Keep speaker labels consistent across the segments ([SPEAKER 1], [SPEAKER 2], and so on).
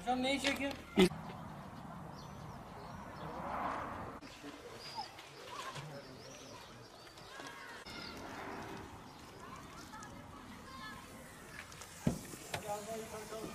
[SPEAKER 1] Hocam neyi çekin? Hadi az daha yukarı kalın.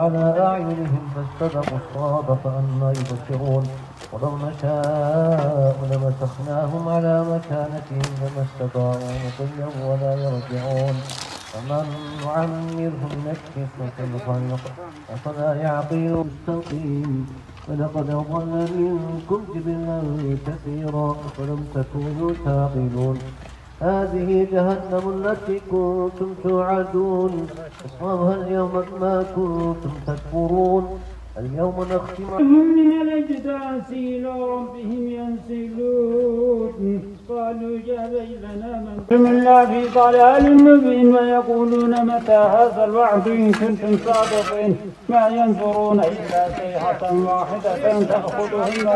[SPEAKER 2] على أعينهم فاستبقوا الصراط فأنا يبصرون. ولو نشاء لمسخناهم على مكانتهم فما استطاعوا مضيا ولا يرجعون. ومن نعمره نكفه في الخلق أفلا يعقل مستقيم. ولقد أضل منكم جبلا كثيرا فلم تكونوا تعقلون. هذه جهنم التي كنتم توعدون. أصحابها اليوم ما كنتم تكفرون. اليوم نختم
[SPEAKER 3] هم من الأجداث إلى ربهم ينسلون قالوا يا ويلنا من الله في ضلال مبين ويقولون متى هذا الوعد إن كنتم صادقين. ما ينظرون إلا صيحة واحدة تأخذهم